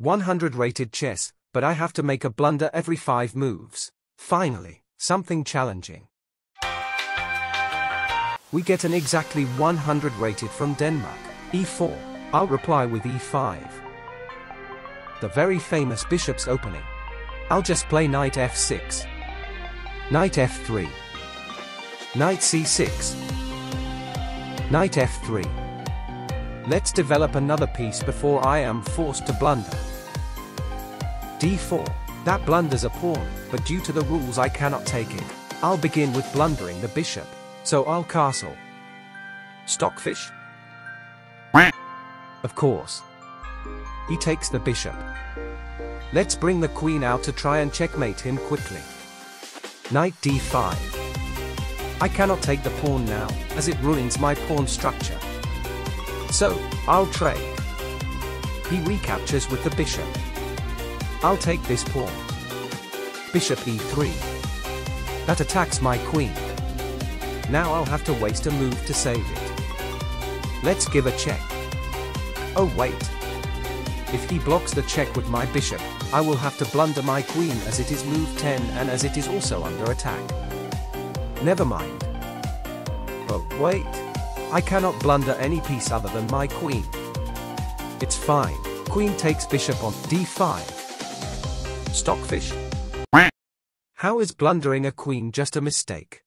100 rated chess, but I have to make a blunder every 5 moves. Finally, something challenging. We get an exactly 100 rated from Denmark, e4. I'll reply with e5. The very famous bishop's opening. I'll just play knight f6. Knight f3. Knight c6. Knight f3. Let's develop another piece before I am forced to blunder. d4. That blunders a pawn, but due to the rules I cannot take it. I'll begin with blundering the bishop, so I'll castle. Stockfish? Of course. He takes the bishop. Let's bring the queen out to try and checkmate him quickly. Knight d5. I cannot take the pawn now, as it ruins my pawn structure. So, I'll trade. He recaptures with the bishop. I'll take this pawn. Bishop e3. That attacks my queen. Now I'll have to waste a move to save it. Let's give a check. Oh wait. If he blocks the check with my bishop, I will have to blunder my queen as it is move 10 and as it is also under attack. Never mind. But wait. I cannot blunder any piece other than my queen. It's fine. Queen takes bishop on d5. Stockfish. How is blundering a queen just a mistake?